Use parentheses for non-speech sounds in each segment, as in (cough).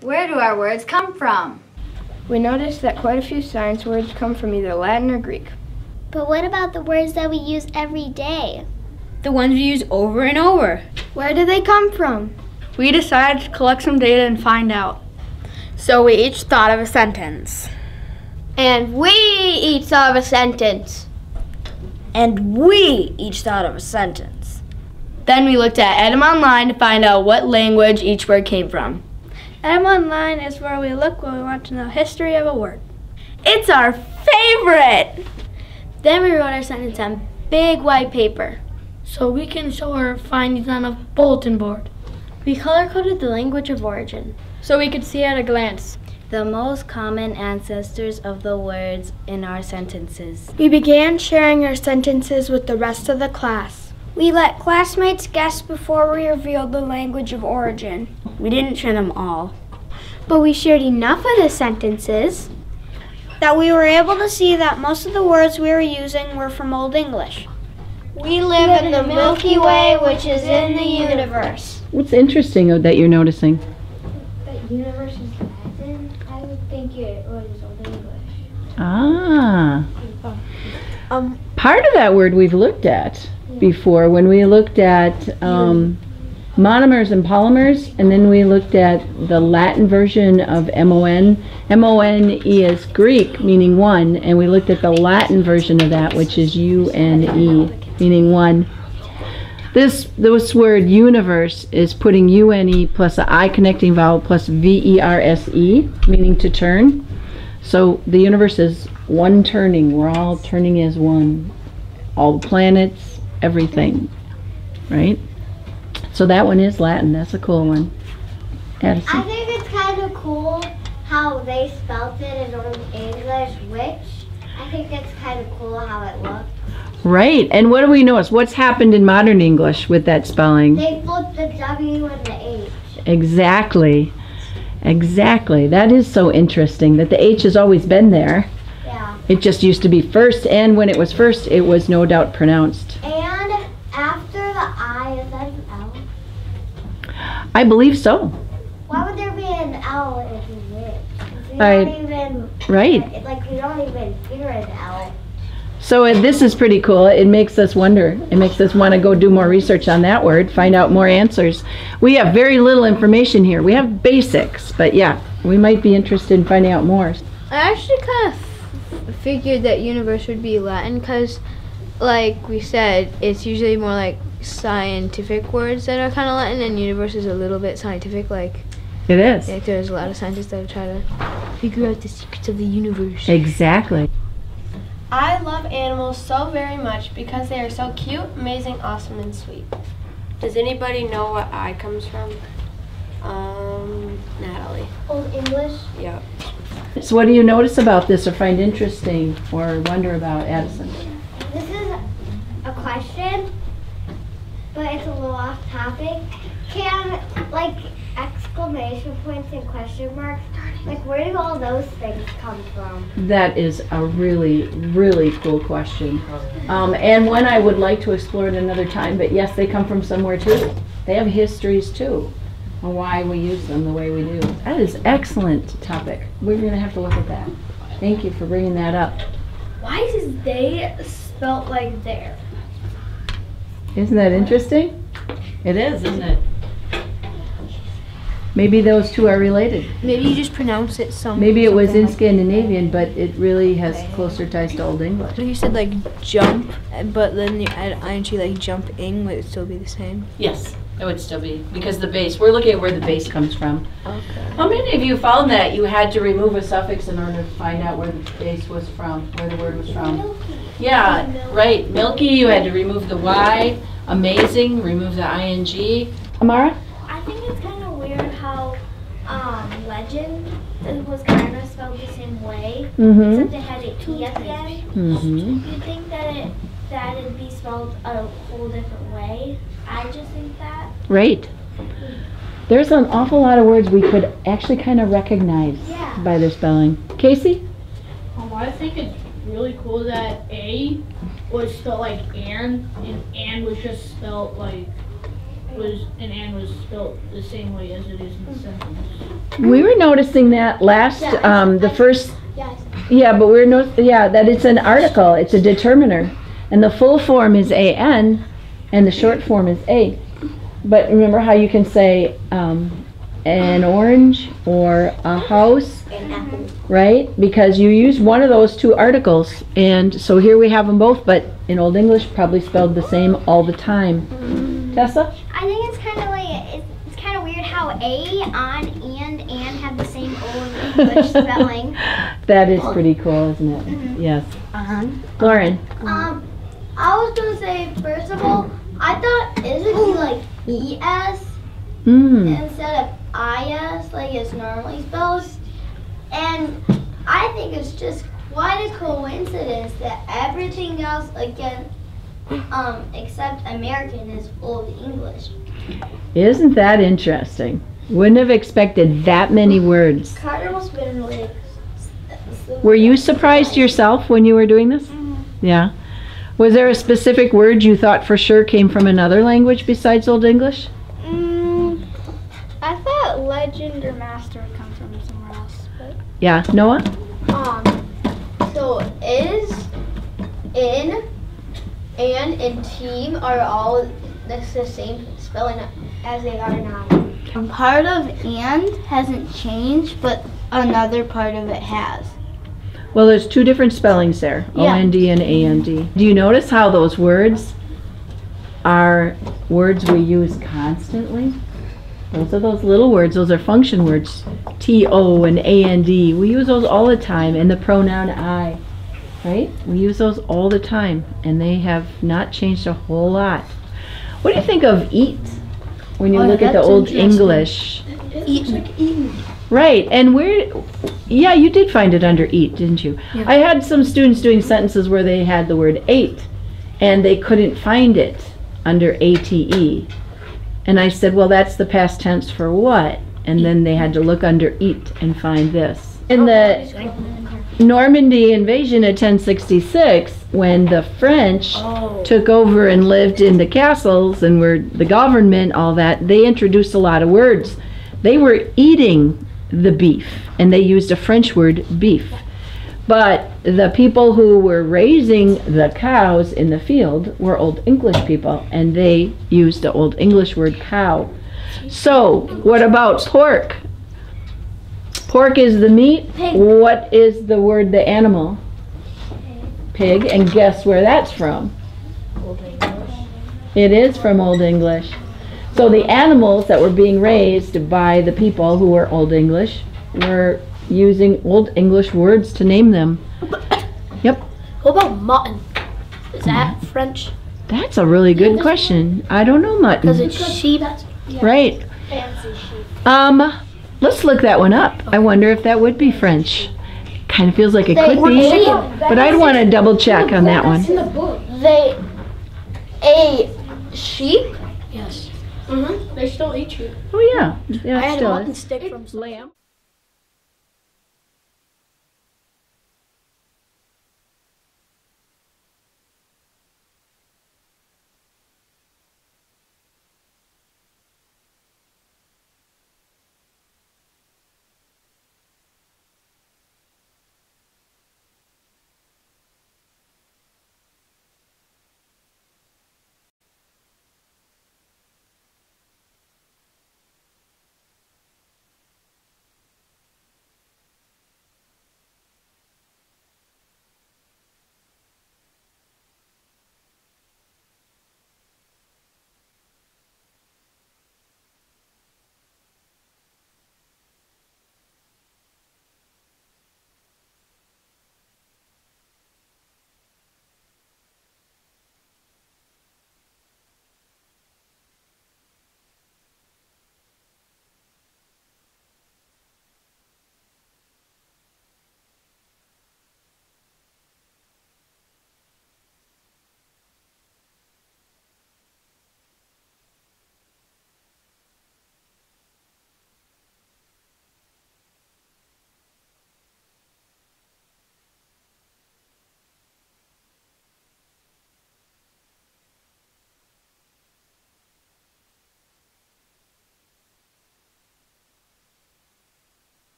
Where do our words come from? We noticed that quite a few science words come from either Latin or Greek. But what about the words that we use every day? The ones we use over and over. Where do they come from? We decided to collect some data and find out. So we each thought of a sentence. And we each thought of a sentence. And we each thought of a sentence. Then we looked at Etymonline to find out what language each word came from. Etymonline is where we look when we want to know history of a word. It's our favorite! Then we wrote our sentence on big white paper. So we can show our findings on a bulletin board. We color coded the language of origin. So we could see at a glance. The most common ancestors of the words in our sentences. We began sharing our sentences with the rest of the class. We let classmates guess before we revealed the language of origin. We didn't share them all. But we shared enough of the sentences that we were able to see that most of the words we were using were from Old English. We live in the Milky Way, which is in the universe. What's interesting that you're noticing? The universe is Latin. I would think it was Old English. Ah. Um, Part of that word we've looked at before when we looked at um, monomers and polymers, and then we looked at the Latin version of MON. MON is Greek, meaning one, and we looked at the Latin version of that, which is U-N-E, meaning one. This, this word universe is putting U-N-E plus an I connecting vowel plus V-E-R-S-E, meaning to turn. So the universe is one turning. We're all turning as one. All the planets, everything, right? So that one is Latin. That's a cool one. Addison. I think it's kind of cool how they spelt it in Old English, which I think it's kind of cool how it looks. Right. And what do we notice? What's happened in modern English with that spelling? They flipped the W and the H. Exactly. Exactly. That is so interesting that the H has always been there. Yeah. It just used to be first, and when it was first, it was no doubt pronounced. And after the I, is that an L? I believe so. Why would there be an L if you which? We I- don't even, Right. like, we don't even hear an L. So uh, this is pretty cool. It makes us wonder. It makes us want to go do more research on that word, find out more answers. We have very little information here. We have basics, but yeah, we might be interested in finding out more. I actually kind of f- figured that universe would be Latin because, like we said, it's usually more like scientific words that are kind of Latin, and universe is a little bit scientific. Like, It is. like there's a lot of scientists that try to figure out the secrets of the universe. Exactly. I love animals so very much because they are so cute, amazing, awesome, and sweet. Does anybody know what I comes from? Um, Natalie. Old English? Yep. So what do you notice about this or find interesting or wonder about, Addison? This is a question, but it's a little off topic. Can, like, exclamation points and question marks, like, where do all those things come from? That is a really, really cool question. Um, and one I would like to explore at another time, but yes, they come from somewhere too. They have histories too, on why we use them the way we do. That is excellent topic. We're gonna have to look at that. Thank you for bringing that up. Why is they spelt like there? Isn't that interesting? It is, isn't it? Maybe those two are related. Maybe you just pronounce it some. Maybe it was in like- Scandinavian, but it really has closer ties to Old English. So you said like jump, but then you add ing like jumping, would it still be the same? Yes, it would still be, because the base, we're looking at where the base comes from. Okay. How many of you found that you had to remove a suffix in order to find out where the base was from, where the word was from? Yeah, right, milky, you had to remove the Y, amazing, remove the ing. Amara? I think it's kind of weird how um, legend was kind of spelled the same way, Mm-hmm. except it had an E at the end. Mm-hmm. You'd think that it that it'd be spelled a whole different way. I just think that. Right. There's an awful lot of words we could actually kind of recognize Yeah. by their spelling. Casey? Um, I think it's really cool that A was spelled like and, and and was just spelled like was, an and was spelled the same way as it is in the sentence. We were noticing that last, um, the first, Yes. yeah, but we're no, yeah, that it's an article, it's a determiner. And the full form is an, and the short form is a. But remember how you can say, um, an orange or a house? Right? Because you use one of those two articles, and so here we have them both, but in Old English, probably spelled the same all the time. Tessa? I think it's kind of like it's, it's kind of weird how a, on, and, and have the same old English (laughs) spelling. That is pretty cool, isn't it? Yes. Uh-huh. Lauren? Um, I was gonna say first of all, I thought it would be like es Hmm. instead of is like it's normally spelled, and I think it's just quite a coincidence that everything else again, um, except American is Old English. Isn't that interesting? Wouldn't have expected that many words. Carter must have been like. Were you surprised yourself when you were doing this? Yeah. Was there a specific word you thought for sure came from another language besides Old English? Legend or master would come from somewhere else, but Yeah. Noah? Um, so is, in, and, and team are all that's the same spelling as they are now. part of and hasn't changed, but another part of it has. Well, there's two different spellings there. Yeah. O-N-D and A-N-D. Do you notice how those words are words we use constantly? Those are those little words. Those are function words. T-O and A-N-D. We use those all the time. And the pronoun I. Right? We use those all the time. And they have not changed a whole lot. What do you think of eat? When you Oh, look at the that's Old interesting. English. Right, and where, yeah, you did find it under eat, didn't you? Yeah. I had some students doing sentences where they had the word ate, and they couldn't find it under ATE. And I said, well, that's the past tense for what? And then they had to look under eat and find this. In the Normandy invasion of 1066, when the French oh. took over and lived in the castles and were the government, all that, they introduced a lot of words. They were eating the beef, and they used a French word, beef. But the people who were raising the cows in the field were Old English people, and they used the Old English word cow. So, what about pork? Pork is the meat. What is the word, the animal? Pig, and guess where that's from? Old English. It is from Old English. So the animals that were being raised by the people who were Old English were using Old English words to name them. (coughs) Yep, What about mutton? Is that French? that's a really good question. I don't know Because mutton. it's sheep. Right. Fancy sheep. Um, let's look that one up. I wonder if that would be French. Kind of feels like it could be, but I'd want to double check on that one. They ate sheep. Yes. Mm-hmm. They still eat sheep. Oh yeah, yeah, I it had a still mutton is. stick from Lamb.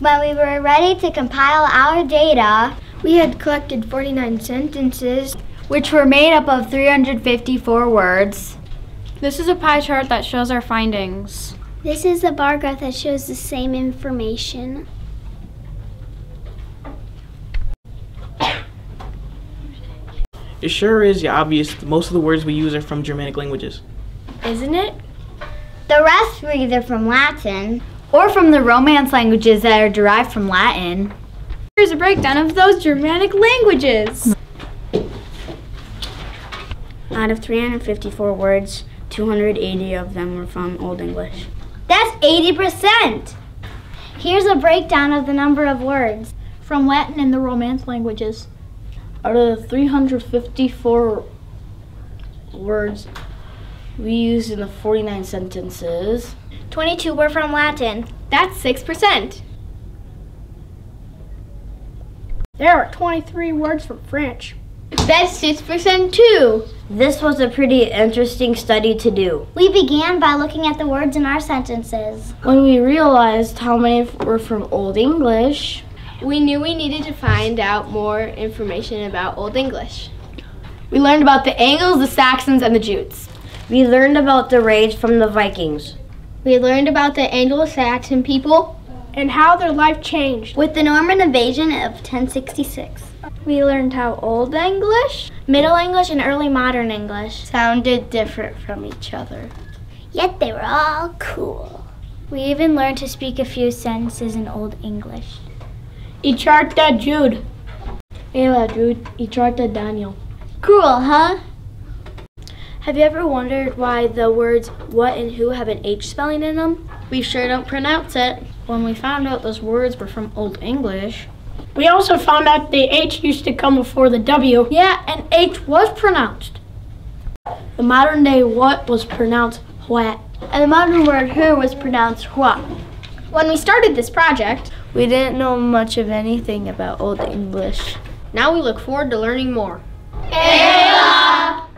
When we were ready to compile our data, we had collected 49 sentences, which were made up of 354 words. This is a pie chart that shows our findings. This is a bar graph that shows the same information. It sure is obvious that most of the words we use are from Germanic languages. Isn't it? The rest were either from Latin or from the Romance languages that are derived from Latin. Here's a breakdown of those Germanic languages. Out of 354 words, 280 of them were from Old English. That's 80%. Here's a breakdown of the number of words from Latin and the Romance languages. Out of the 354 words we used in the 49 sentences, 22 were from Latin. That's 6%. There are 23 words from French. That's 6% too. This was a pretty interesting study to do. We began by looking at the words in our sentences. When we realized how many were from Old English, we knew we needed to find out more information about Old English. We learned about the Angles, the Saxons, and the Jutes. We learned about the raids from the Vikings. We learned about the Anglo-Saxon people and how their life changed with the Norman invasion of 1066. We learned how Old English, Middle English, and Early Modern English sounded different from each other. Yet they were all cool. We even learned to speak a few sentences in Old English. Icharta Jude. Ela Jude. Icharta Daniel. Cool, huh? Have you ever wondered why the words what and who have an H spelling in them? We sure don't pronounce it. When we found out those words were from Old English, we also found out the H used to come before the W. Yeah, and H was pronounced. The modern day what was pronounced what. And the modern word who was pronounced hua. When we started this project, we didn't know much of anything about Old English. Now we look forward to learning more. Ela!